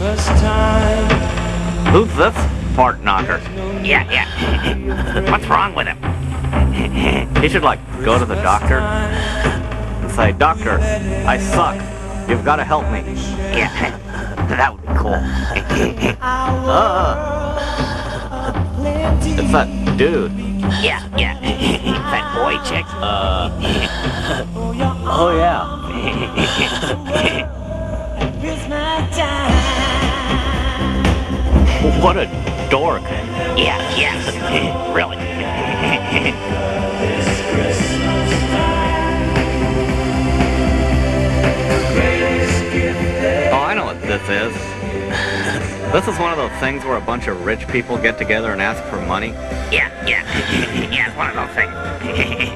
Christmas time. Who's this fart knocker? Yeah, yeah. What's wrong with him? He should, like, go to the doctor and say, Doctor, I suck. You've got to help me. Yeah, that would be cool. Uh, it's that dude. yeah, yeah. that boy chick. Uh, oh, yeah. What a dork. Yeah, yeah. really. Oh, I know what this is. This is one of those things where a bunch of rich people get together and ask for money. yeah, yeah. yeah, it's one of those things.